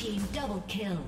team double kill.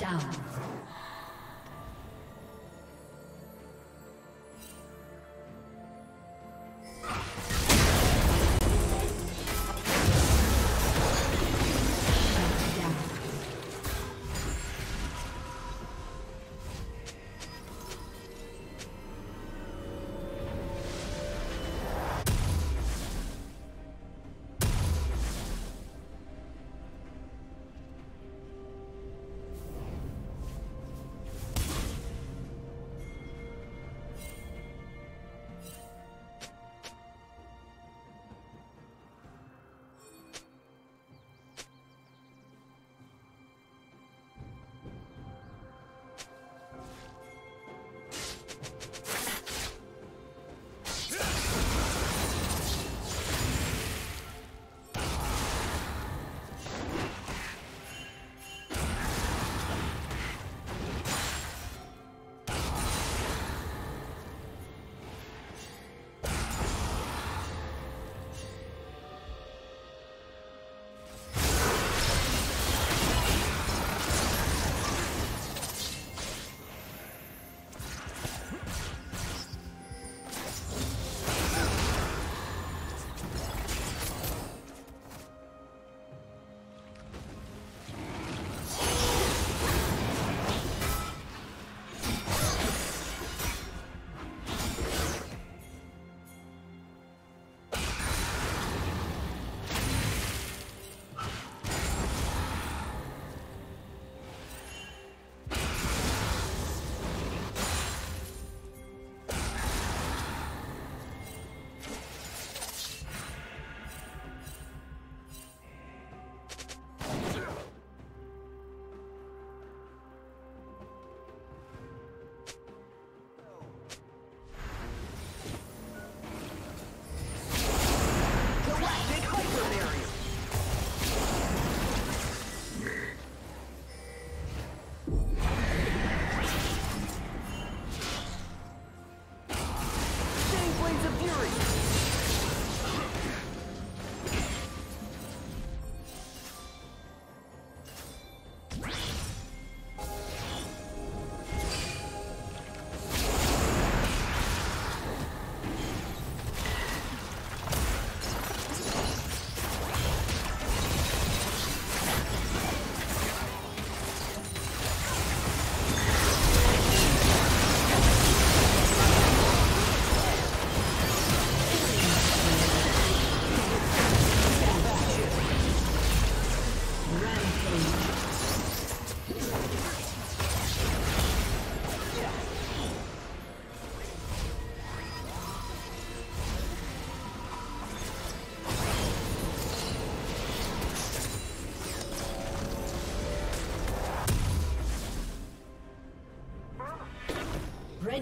Down.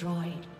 Destroyed.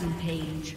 Rampage